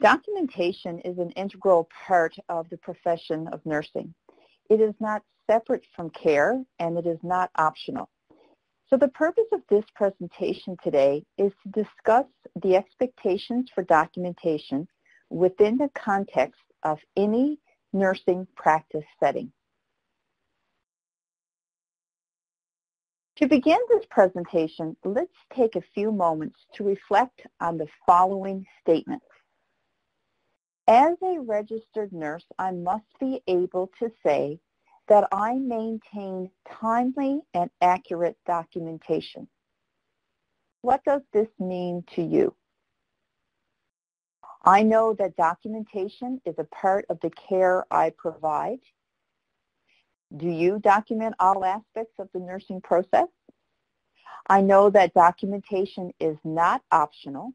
Documentation is an integral part of the profession of nursing. It is not separate from care and it is not optional. So the purpose of this presentation today is to discuss the expectations for documentation within the context of any nursing practice setting. To begin this presentation, let's take a few moments to reflect on the following statements. As a registered nurse, I must be able to say that I maintain timely and accurate documentation. What does this mean to you? I know that documentation is a part of the care I provide. Do you document all aspects of the nursing process? I know that documentation is not optional.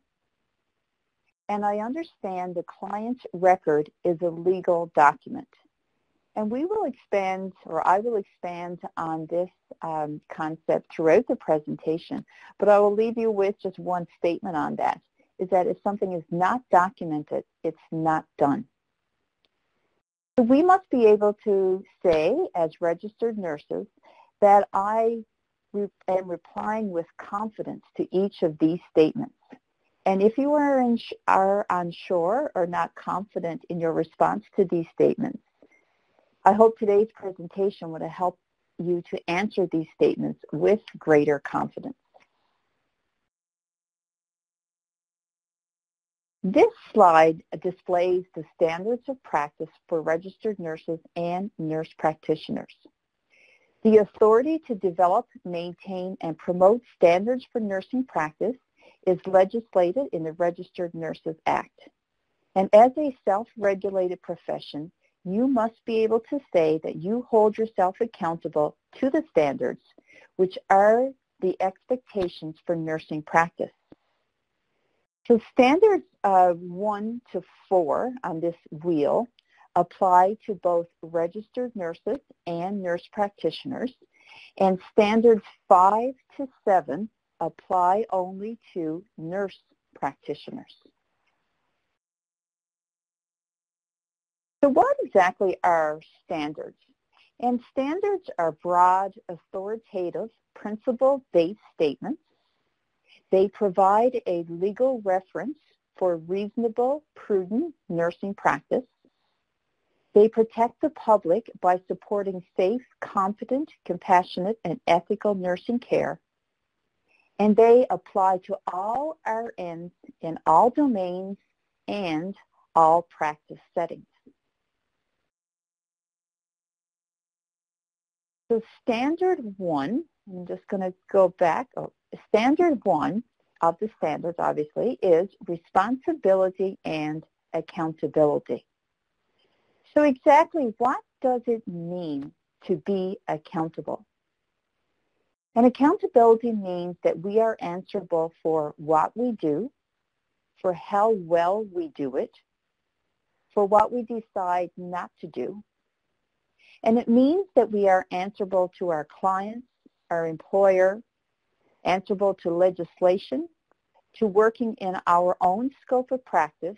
And I understand the client's record is a legal document. And we will expand, or I will expand on this um, concept throughout the presentation, but I will leave you with just one statement on that, is that if something is not documented, it's not done. So we must be able to say, as registered nurses, that I am replying with confidence to each of these statements. And if you are, are unsure or not confident in your response to these statements, I hope today's presentation would help you to answer these statements with greater confidence. This slide displays the standards of practice for registered nurses and nurse practitioners. The authority to develop, maintain, and promote standards for nursing practice is legislated in the Registered Nurses Act. And as a self-regulated profession, you must be able to say that you hold yourself accountable to the standards, which are the expectations for nursing practice. So standards uh, 1 to 4 on this wheel apply to both registered nurses and nurse practitioners, and standards 5 to 7 apply only to nurse practitioners. So what exactly are standards? And standards are broad, authoritative, principle-based statements. They provide a legal reference for reasonable, prudent nursing practice. They protect the public by supporting safe, competent, compassionate, and ethical nursing care and they apply to all RNs in all domains and all practice settings. So standard one, I'm just going to go back. Oh, standard one of the standards, obviously, is responsibility and accountability. So exactly what does it mean to be accountable? And accountability means that we are answerable for what we do, for how well we do it, for what we decide not to do. And it means that we are answerable to our clients, our employer, answerable to legislation, to working in our own scope of practice,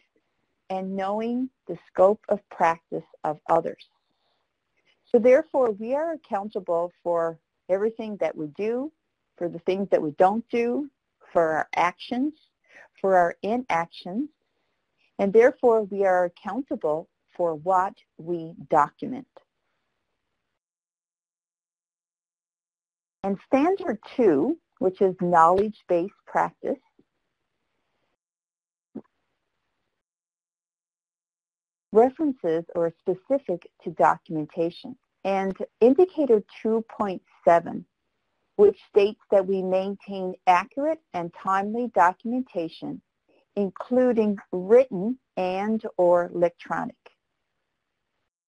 and knowing the scope of practice of others. So therefore, we are accountable for everything that we do, for the things that we don't do, for our actions, for our inactions, and therefore we are accountable for what we document. And standard two, which is knowledge-based practice, references or specific to documentation. And indicator 2.7, which states that we maintain accurate and timely documentation, including written and or electronic.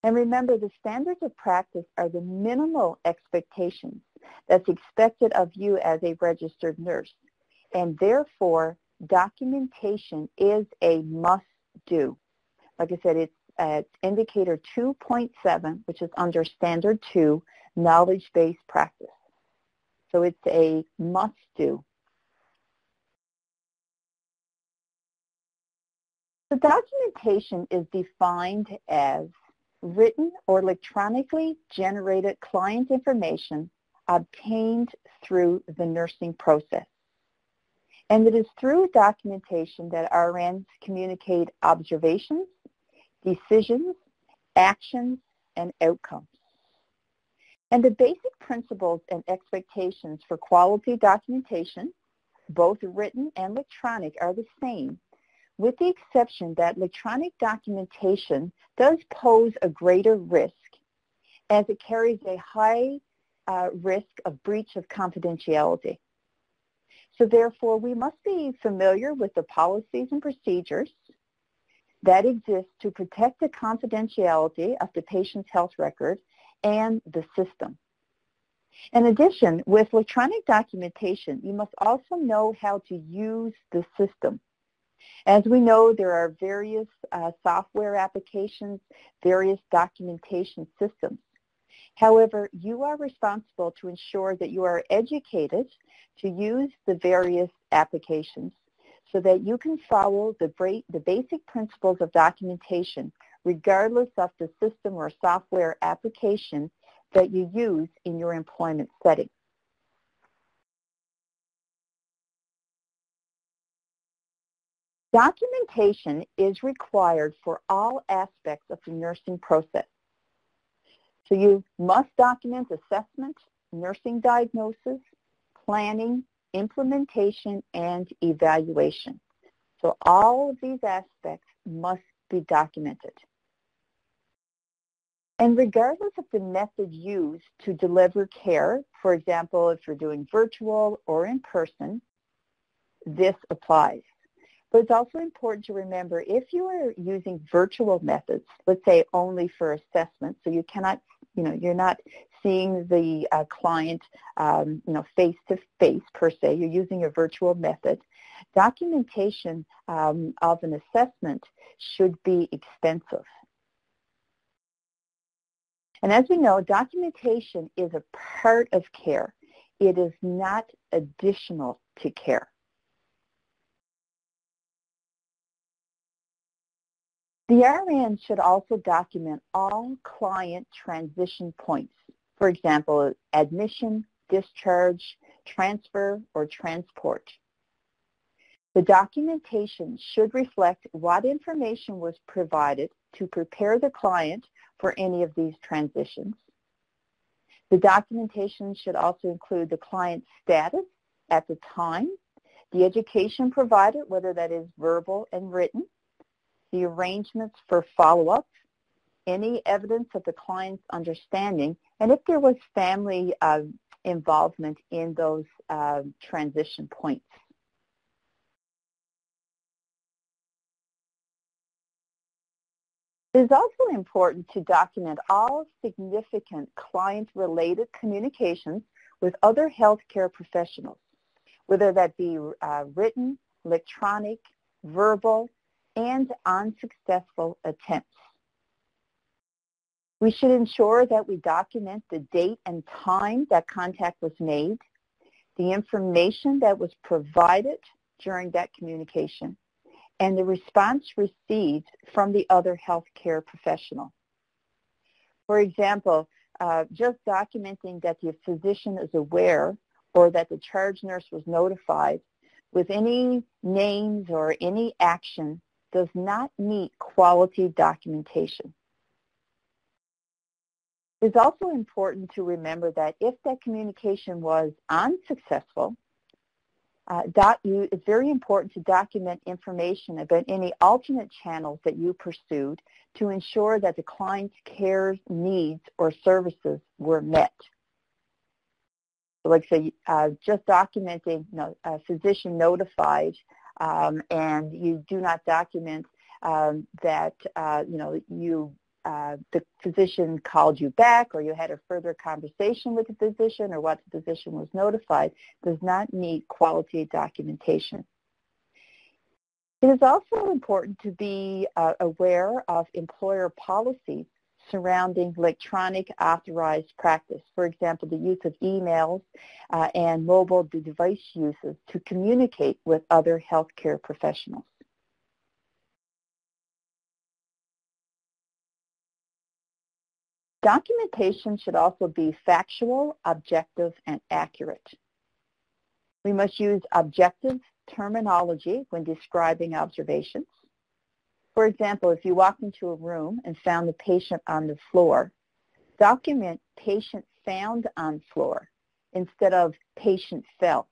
And remember, the standards of practice are the minimal expectations that's expected of you as a registered nurse. And therefore, documentation is a must-do. Like I said, it's at indicator 2.7, which is under standard 2, knowledge-based practice. So it's a must-do. 2 knowledge based practice so its a must do. So documentation is defined as written or electronically generated client information obtained through the nursing process. And it is through documentation that RNs communicate observations, decisions, actions, and outcomes. And the basic principles and expectations for quality documentation, both written and electronic, are the same, with the exception that electronic documentation does pose a greater risk as it carries a high uh, risk of breach of confidentiality. So therefore, we must be familiar with the policies and procedures that exists to protect the confidentiality of the patient's health record and the system. In addition, with electronic documentation, you must also know how to use the system. As we know, there are various uh, software applications, various documentation systems. However, you are responsible to ensure that you are educated to use the various applications so that you can follow the, the basic principles of documentation regardless of the system or software application that you use in your employment setting. Documentation is required for all aspects of the nursing process. So you must document assessment, nursing diagnosis, planning, implementation, and evaluation. So all of these aspects must be documented. And regardless of the method used to deliver care, for example, if you're doing virtual or in person, this applies. But it's also important to remember if you are using virtual methods, let's say only for assessment, so you cannot, you know, you're not seeing the uh, client, um, you know, face to face per se, you're using a virtual method, documentation um, of an assessment should be expensive. And as we know, documentation is a part of care. It is not additional to care. The RN should also document all client transition points. For example, admission, discharge, transfer, or transport. The documentation should reflect what information was provided to prepare the client for any of these transitions. The documentation should also include the client's status at the time, the education provided, whether that is verbal and written, the arrangements for follow-up, any evidence of the client's understanding, and if there was family uh, involvement in those uh, transition points. It is also important to document all significant client-related communications with other healthcare professionals, whether that be uh, written, electronic, verbal, and unsuccessful attempts. We should ensure that we document the date and time that contact was made, the information that was provided during that communication, and the response received from the other healthcare professional. For example, uh, just documenting that the physician is aware or that the charge nurse was notified with any names or any action does not meet quality documentation. It's also important to remember that if that communication was unsuccessful, uh, you, it's very important to document information about any alternate channels that you pursued to ensure that the client's care needs or services were met. So like say, uh, just documenting you know, a physician notified um, and you do not document um, that uh, you know you uh, the physician called you back or you had a further conversation with the physician or what the physician was notified does not meet quality documentation. It is also important to be uh, aware of employer policies surrounding electronic authorized practice. For example, the use of emails uh, and mobile device uses to communicate with other healthcare professionals. Documentation should also be factual, objective, and accurate. We must use objective terminology when describing observations. For example, if you walked into a room and found the patient on the floor, document patient found on floor instead of patient fell.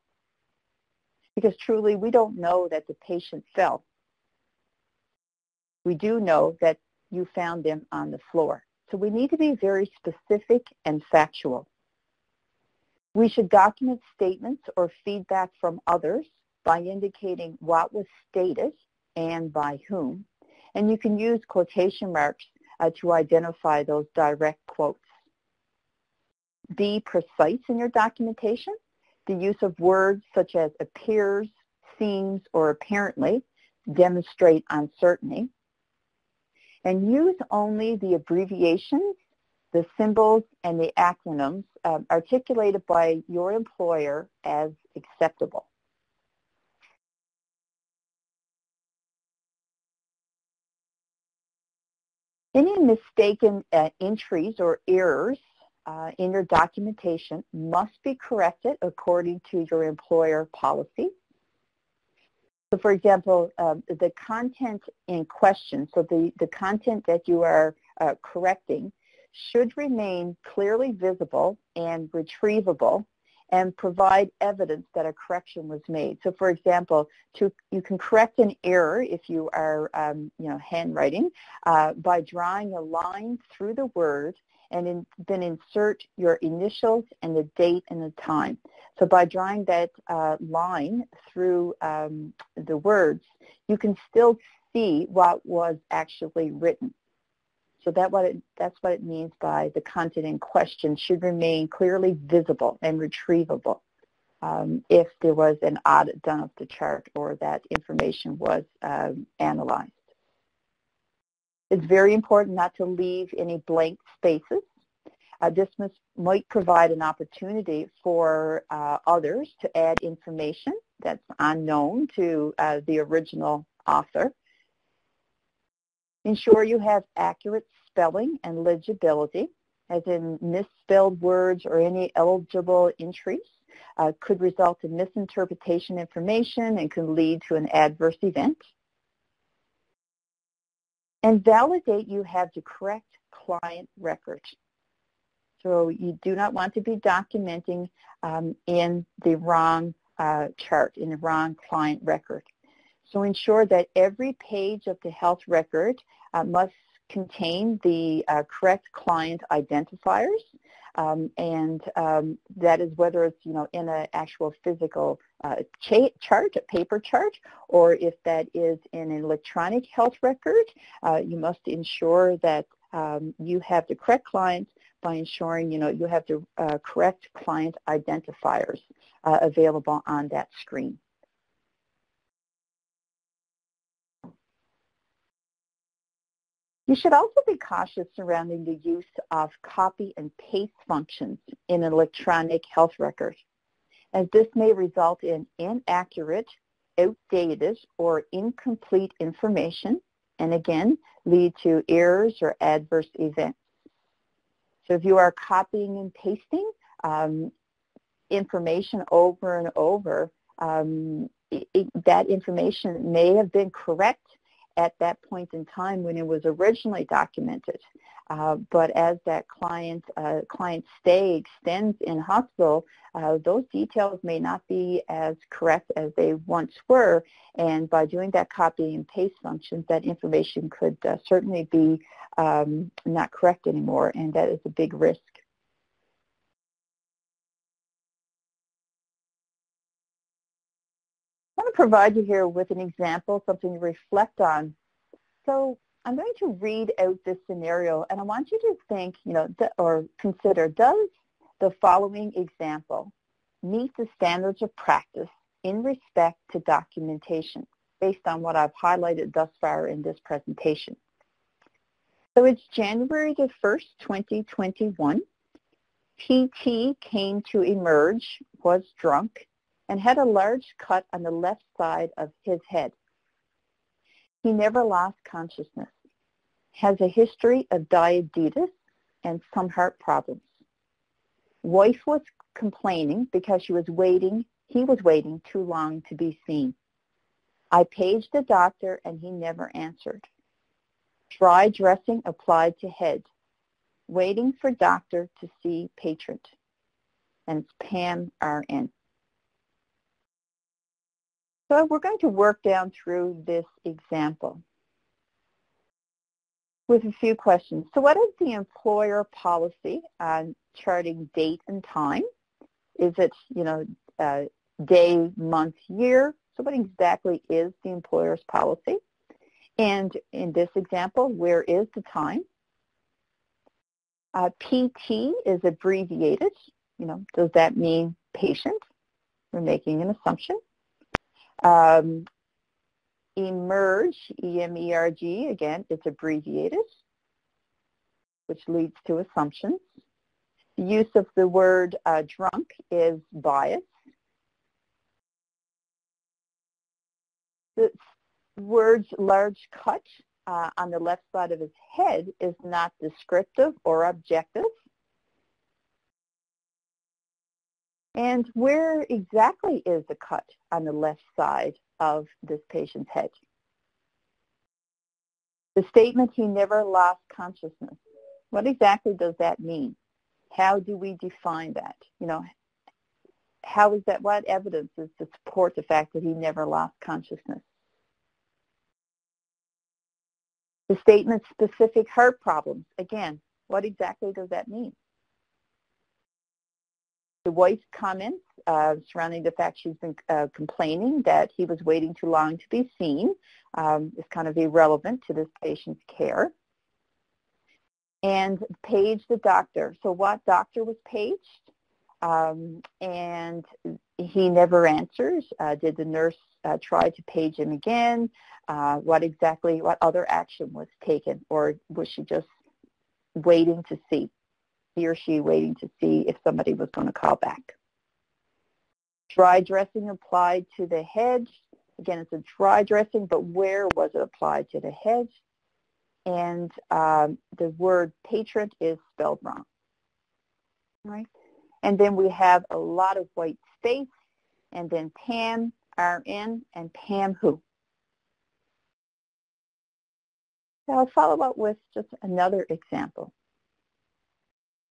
Because truly, we don't know that the patient fell. We do know that you found them on the floor. So we need to be very specific and factual. We should document statements or feedback from others by indicating what was stated and by whom. And you can use quotation marks uh, to identify those direct quotes. Be precise in your documentation. The use of words such as appears, seems, or apparently demonstrate uncertainty and use only the abbreviations, the symbols, and the acronyms uh, articulated by your employer as acceptable. Any mistaken uh, entries or errors uh, in your documentation must be corrected according to your employer policy. So for example, um, the content in question, so the, the content that you are uh, correcting should remain clearly visible and retrievable and provide evidence that a correction was made. So for example, to, you can correct an error if you are um, you know, handwriting uh, by drawing a line through the word and in, then insert your initials and the date and the time. So by drawing that uh, line through um, the words, you can still see what was actually written. So that what it, that's what it means by the content in question should remain clearly visible and retrievable um, if there was an audit done of the chart or that information was um, analyzed. It's very important not to leave any blank spaces. Uh, this must, might provide an opportunity for uh, others to add information that's unknown to uh, the original author. Ensure you have accurate spelling and legibility, as in misspelled words or any eligible entries uh, could result in misinterpretation information and can lead to an adverse event and validate you have the correct client record. So you do not want to be documenting um, in the wrong uh, chart, in the wrong client record. So ensure that every page of the health record uh, must contain the uh, correct client identifiers um, and um, that is whether it's you know in an actual physical uh, chart, a paper chart, or if that is in an electronic health record, uh, you must ensure that um, you have the correct client by ensuring you know you have the uh, correct client identifiers uh, available on that screen. You should also be cautious surrounding the use of copy and paste functions in an electronic health record, as this may result in inaccurate, outdated, or incomplete information, and again, lead to errors or adverse events. So if you are copying and pasting um, information over and over, um, it, that information may have been correct at that point in time when it was originally documented. Uh, but as that client uh, client stay extends in hospital, uh, those details may not be as correct as they once were. And by doing that copy and paste functions, that information could uh, certainly be um, not correct anymore, and that is a big risk. Provide you here with an example, something to reflect on. So I'm going to read out this scenario, and I want you to think, you know, or consider, does the following example meet the standards of practice in respect to documentation based on what I've highlighted thus far in this presentation? So it's January the 1st, 2021. PT came to emerge, was drunk, and had a large cut on the left side of his head. He never lost consciousness, has a history of diabetes, and some heart problems. Wife was complaining because she was waiting, he was waiting too long to be seen. I paged the doctor and he never answered. Dry dressing applied to head. Waiting for doctor to see patient. And it's Pam RN. So we're going to work down through this example with a few questions. So what is the employer policy on charting date and time? Is it, you know, uh, day, month, year? So what exactly is the employer's policy? And in this example, where is the time? Uh, PT is abbreviated. You know, does that mean patient? We're making an assumption. Um, emerge, E-M-E-R-G, again, it's abbreviated, which leads to assumptions. The use of the word uh, drunk is bias. The words large cut uh, on the left side of his head is not descriptive or objective. And where exactly is the cut on the left side of this patient's head? The statement, he never lost consciousness. What exactly does that mean? How do we define that? You know, how is that, what evidence is to support the fact that he never lost consciousness? The statement specific heart problems, again, what exactly does that mean? The wife's comments uh, surrounding the fact she's been uh, complaining that he was waiting too long to be seen um, is kind of irrelevant to this patient's care. And page the doctor. So what doctor was paged? Um, and he never answers. Uh, did the nurse uh, try to page him again? Uh, what exactly, what other action was taken? Or was she just waiting to see? He or she waiting to see if somebody was going to call back. Dry dressing applied to the hedge. Again, it's a dry dressing, but where was it applied to the hedge? And um, the word patron is spelled wrong. Right? And then we have a lot of white space, and then Pam, RN, and Pam who. I'll follow up with just another example.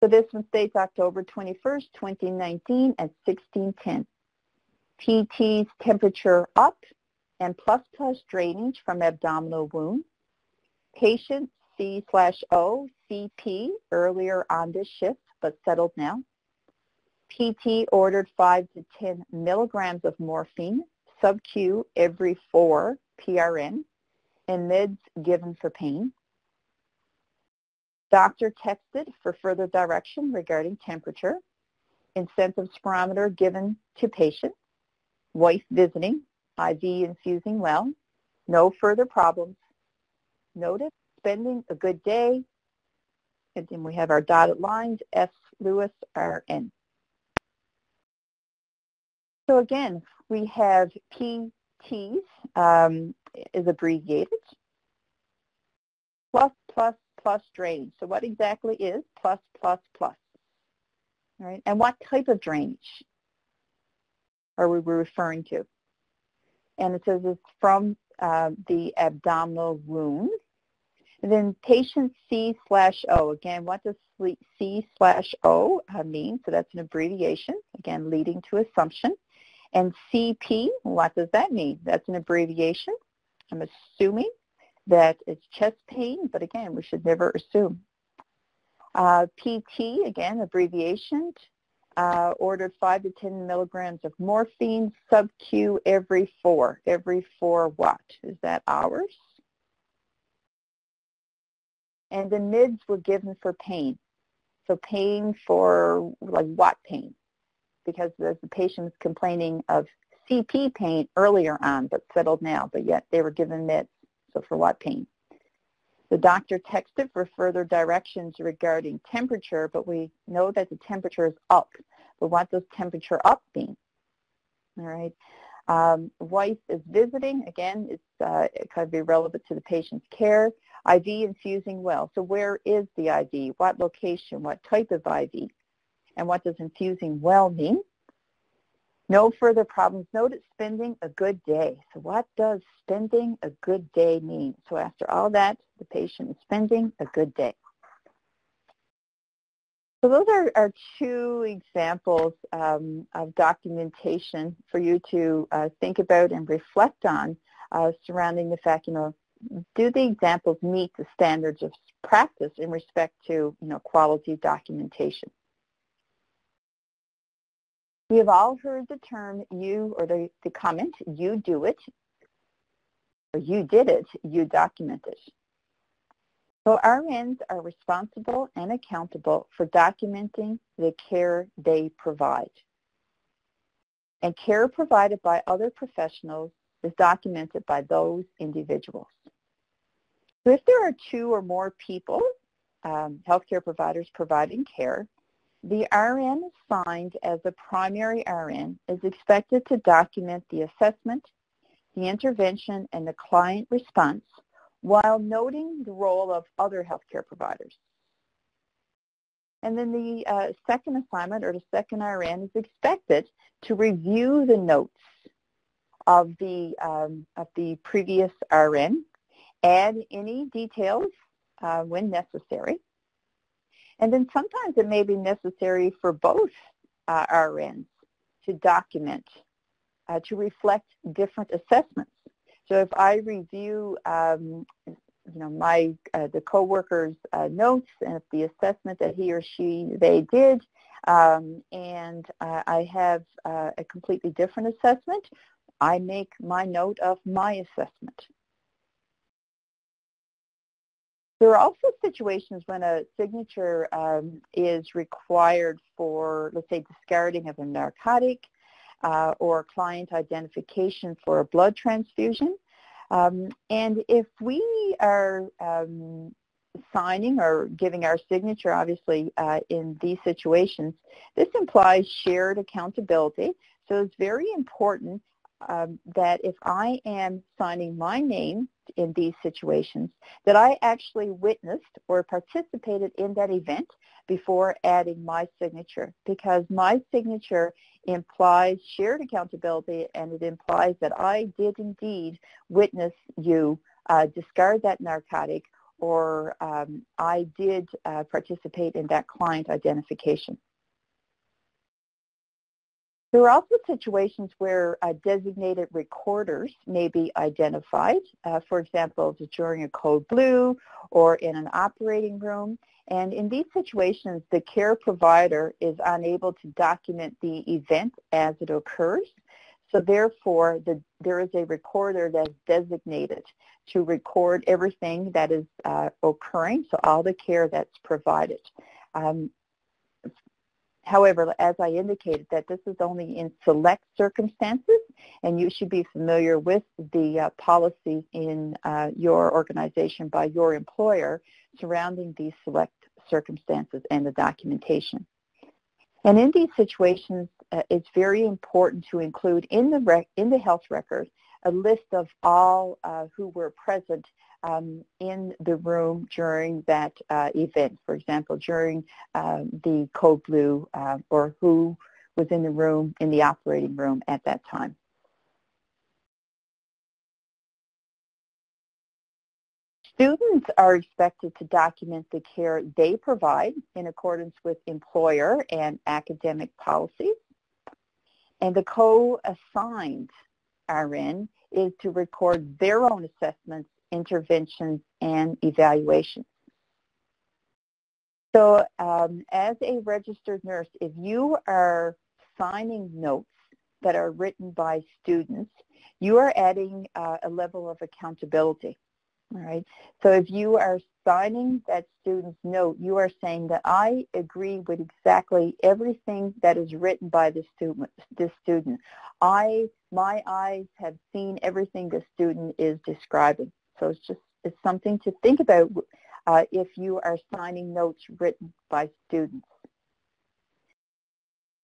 So this one states October 21st, 2019 at 1610. PT's temperature up and plus plus drainage from abdominal wound. Patient C slash O, CP, earlier on this shift, but settled now. PT ordered 5 to 10 milligrams of morphine, sub-Q every 4 PRN, and meds given for pain. Doctor texted for further direction regarding temperature. Incentive spirometer given to patient. Wife visiting. IV infusing well. No further problems. Notice Spending a good day. And then we have our dotted lines, S. Lewis, RN. So again, we have PTs um, is abbreviated. Plus, plus, plus drainage. So what exactly is plus, plus, plus? All right, and what type of drainage are we referring to? And it says it's from uh, the abdominal wound. And then patient C slash O. Again, what does C slash O uh, mean? So that's an abbreviation, again, leading to assumption. And CP, what does that mean? That's an abbreviation. I'm assuming that it's chest pain, but again, we should never assume. Uh, PT, again, abbreviation, uh, ordered 5 to 10 milligrams of morphine, sub-Q every four. Every four what? Is that hours? And the meds were given for pain. So pain for, like what pain? Because the patient was complaining of CP pain earlier on, but settled now, but yet they were given meds so for what pain? The doctor texted for further directions regarding temperature, but we know that the temperature is up. But what does temperature up mean? All right. Um, wife is visiting. Again, it's uh, it kind of irrelevant to the patient's care. IV infusing well. So where is the IV? What location? What type of IV? And what does infusing well mean? No further problems. Noted spending a good day. So what does spending a good day mean? So after all that, the patient is spending a good day. So those are, are two examples um, of documentation for you to uh, think about and reflect on uh, surrounding the fact, you know, do the examples meet the standards of practice in respect to, you know, quality documentation? We have all heard the term you, or the, the comment, you do it, or you did it, you document it. So RNs are responsible and accountable for documenting the care they provide. And care provided by other professionals is documented by those individuals. So if there are two or more people, um, healthcare providers providing care, the RN assigned as a primary RN is expected to document the assessment, the intervention, and the client response while noting the role of other healthcare providers. And then the uh, second assignment or the second RN is expected to review the notes of the, um, of the previous RN, add any details uh, when necessary. And then sometimes it may be necessary for both uh, RNs to document, uh, to reflect different assessments. So if I review, um, you know, my uh, the coworker's uh, notes and the assessment that he or she they did, um, and uh, I have uh, a completely different assessment, I make my note of my assessment. There are also situations when a signature um, is required for, let's say, discarding of a narcotic, uh, or client identification for a blood transfusion. Um, and if we are um, signing or giving our signature, obviously, uh, in these situations, this implies shared accountability. So it's very important um, that if I am signing my name in these situations, that I actually witnessed or participated in that event before adding my signature because my signature implies shared accountability and it implies that I did indeed witness you uh, discard that narcotic or um, I did uh, participate in that client identification. There are also situations where uh, designated recorders may be identified, uh, for example, during a code blue or in an operating room. And in these situations, the care provider is unable to document the event as it occurs. So therefore, the, there is a recorder that's designated to record everything that is uh, occurring, so all the care that's provided. Um, However, as I indicated, that this is only in select circumstances, and you should be familiar with the uh, policies in uh, your organization by your employer surrounding these select circumstances and the documentation. And in these situations, uh, it's very important to include in the, in the health record a list of all uh, who were present um, in the room during that uh, event. For example, during uh, the code blue uh, or who was in the room, in the operating room at that time. Students are expected to document the care they provide in accordance with employer and academic policies. And the co-assigned RN is to record their own assessments interventions, and evaluations. So um, as a registered nurse, if you are signing notes that are written by students, you are adding uh, a level of accountability. All right. So if you are signing that student's note, you are saying that I agree with exactly everything that is written by the student. This student, I my eyes have seen everything the student is describing. So it's just it's something to think about uh, if you are signing notes written by students.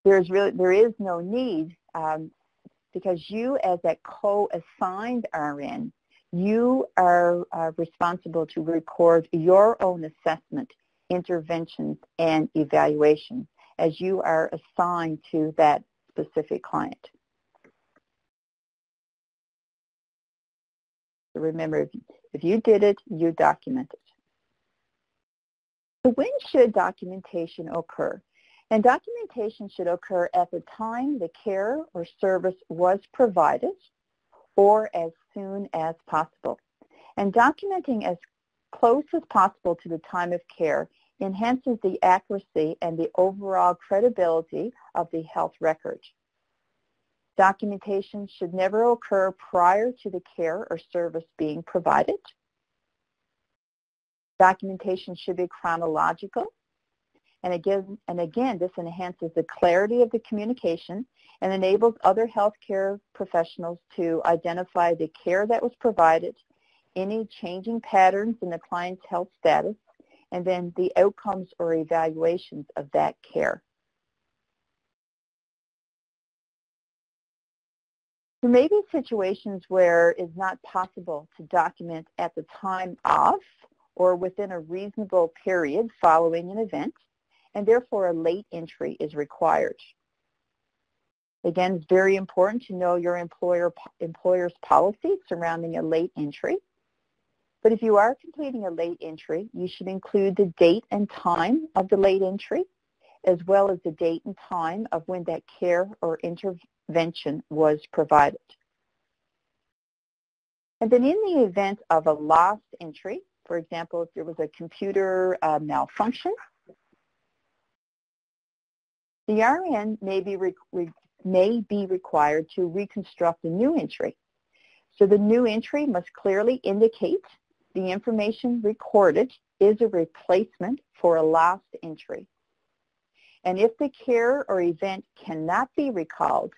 There's really there is no need um, because you as that co-assigned RN, you are uh, responsible to record your own assessment, interventions, and evaluation as you are assigned to that specific client. So remember, if you did it, you document it. So when should documentation occur? And documentation should occur at the time the care or service was provided or as soon as possible. And documenting as close as possible to the time of care enhances the accuracy and the overall credibility of the health record. Documentation should never occur prior to the care or service being provided. Documentation should be chronological. And again, and again, this enhances the clarity of the communication and enables other healthcare professionals to identify the care that was provided, any changing patterns in the client's health status, and then the outcomes or evaluations of that care. There may be situations where it's not possible to document at the time of or within a reasonable period following an event, and therefore a late entry is required. Again, it's very important to know your employer employer's policy surrounding a late entry. But if you are completing a late entry, you should include the date and time of the late entry, as well as the date and time of when that care or intervention was provided. And then in the event of a lost entry, for example, if there was a computer uh, malfunction, the RN may be, may be required to reconstruct a new entry. So the new entry must clearly indicate the information recorded is a replacement for a lost entry. And if the care or event cannot be recalled,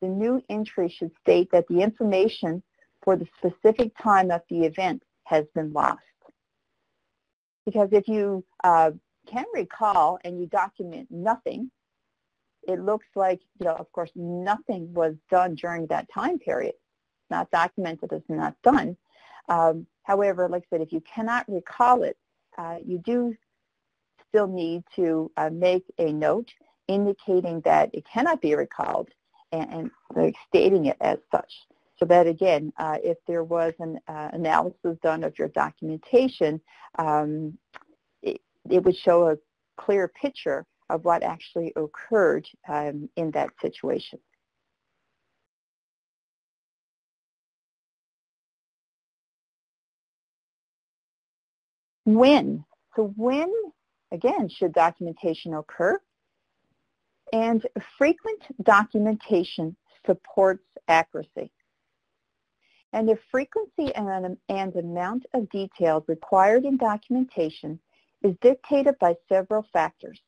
the new entry should state that the information for the specific time of the event has been lost. Because if you uh, can recall and you document nothing, it looks like, you know, of course, nothing was done during that time period. Not documented as not done. Um, however, like I said, if you cannot recall it, uh, you do still need to uh, make a note indicating that it cannot be recalled and, and like, stating it as such. So that again, uh, if there was an uh, analysis done of your documentation, um, it, it, would show a clear picture of what actually occurred um, in that situation. When? So when, again, should documentation occur? And frequent documentation supports accuracy. And the frequency and, and amount of details required in documentation is dictated by several factors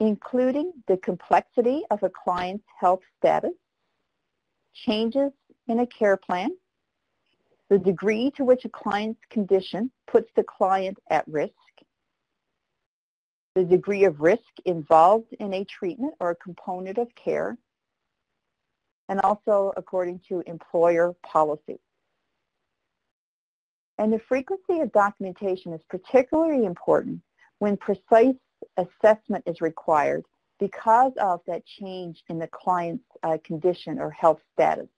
including the complexity of a client's health status, changes in a care plan, the degree to which a client's condition puts the client at risk, the degree of risk involved in a treatment or a component of care, and also according to employer policy. And the frequency of documentation is particularly important when precise assessment is required because of that change in the client's uh, condition or health status.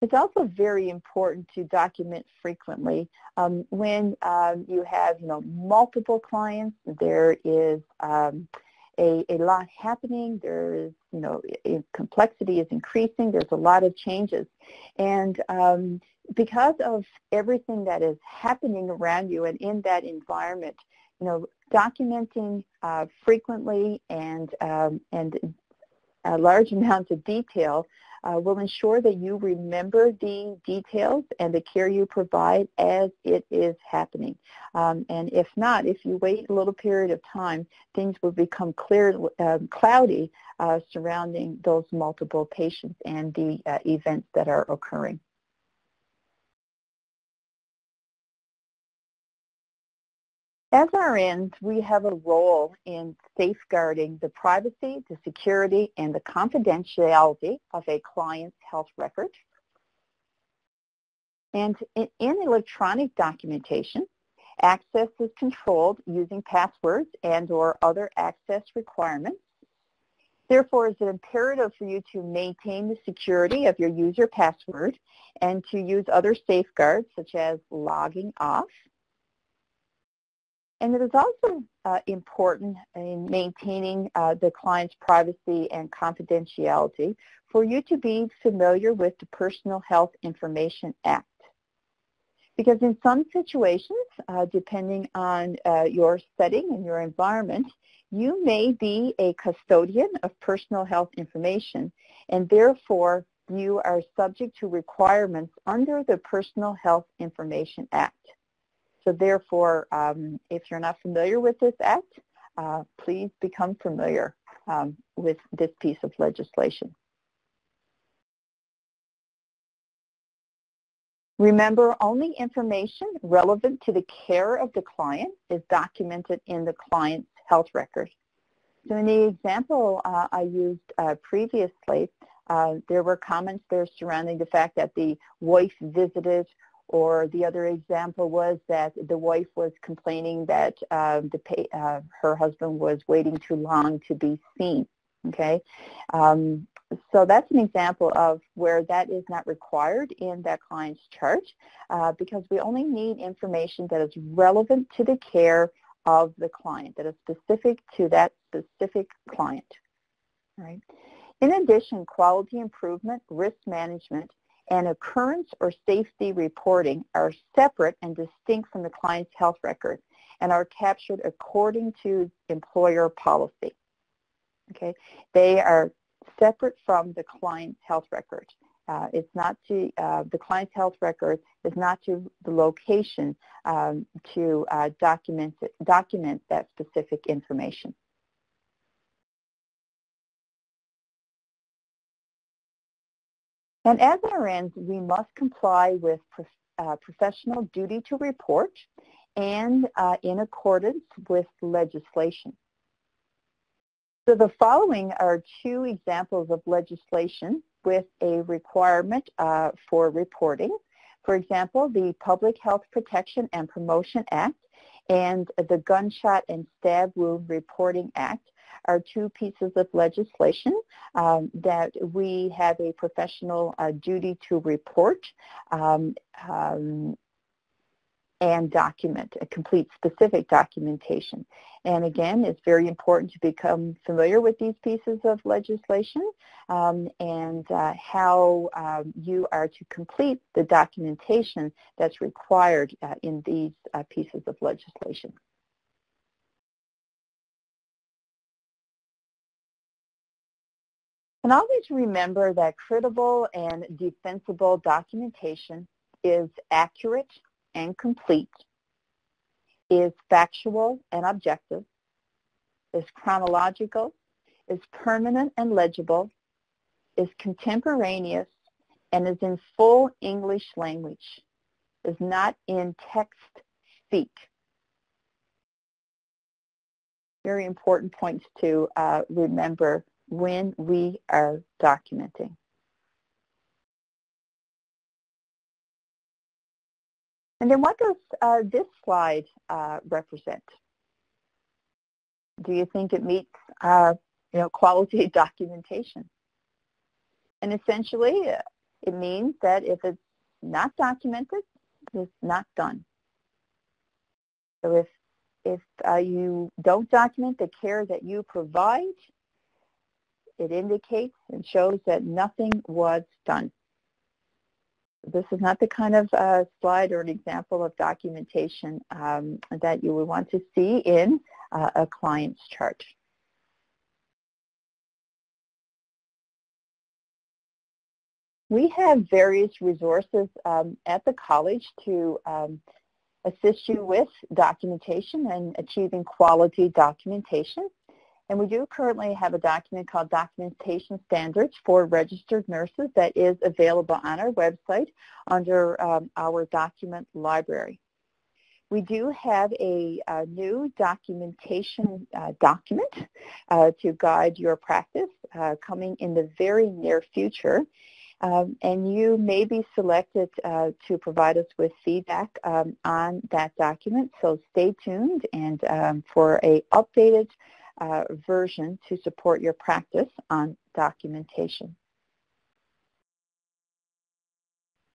It's also very important to document frequently. Um, when um, you have, you know, multiple clients, there is um, a, a lot happening. There is, you know, complexity is increasing. There's a lot of changes. And um, because of everything that is happening around you and in that environment, you know, documenting uh, frequently and um, and a large amount of detail uh, will ensure that you remember the details and the care you provide as it is happening. Um, and if not, if you wait a little period of time, things will become clear, uh, cloudy surrounding those multiple patients and the uh, events that are occurring. As RNs, we have a role in safeguarding the privacy, the security, and the confidentiality of a client's health record. And in, in electronic documentation, access is controlled using passwords and or other access requirements. Therefore, it's imperative for you to maintain the security of your user password and to use other safeguards such as logging off and it is also uh, important in maintaining uh, the client's privacy and confidentiality for you to be familiar with the Personal Health Information Act. Because in some situations, uh, depending on uh, your setting and your environment, you may be a custodian of personal health information and therefore you are subject to requirements under the Personal Health Information Act. So therefore, um, if you're not familiar with this act, uh, please become familiar um, with this piece of legislation. Remember, only information relevant to the care of the client is documented in the client's health record. So in the example uh, I used uh, previously, uh, there were comments there surrounding the fact that the wife visited or the other example was that the wife was complaining that uh, the pay, uh, her husband was waiting too long to be seen. Okay, um, so that's an example of where that is not required in that client's chart uh, because we only need information that is relevant to the care of the client, that is specific to that specific client. Right. In addition, quality improvement, risk management, and occurrence or safety reporting are separate and distinct from the client's health record and are captured according to employer policy. Okay, they are separate from the client's health record. Uh, it's not to uh, the client's health record is not to the location um, to uh, document document that specific information. And as RNs, we must comply with uh, professional duty to report and uh, in accordance with legislation. So the following are two examples of legislation with a requirement uh, for reporting. For example, the Public Health Protection and Promotion Act and the Gunshot and Stab Wound Reporting Act are two pieces of legislation um, that we have a professional uh, duty to report um, um, and document, a complete specific documentation. And again, it's very important to become familiar with these pieces of legislation um, and uh, how um, you are to complete the documentation that's required uh, in these uh, pieces of legislation. And always remember that credible and defensible documentation is accurate and complete, is factual and objective, is chronological, is permanent and legible, is contemporaneous, and is in full English language, is not in text speak. Very important points to uh, remember when we are documenting. And then what does uh, this slide uh, represent? Do you think it meets uh, you know, quality documentation? And essentially, uh, it means that if it's not documented, it's not done. So if, if uh, you don't document the care that you provide, it indicates and shows that nothing was done. This is not the kind of uh, slide or an example of documentation um, that you would want to see in uh, a client's chart. We have various resources um, at the college to um, assist you with documentation and achieving quality documentation. And we do currently have a document called Documentation Standards for Registered Nurses that is available on our website under um, our document library. We do have a, a new documentation uh, document uh, to guide your practice uh, coming in the very near future. Um, and you may be selected uh, to provide us with feedback um, on that document. So stay tuned and um, for a updated uh, version to support your practice on documentation.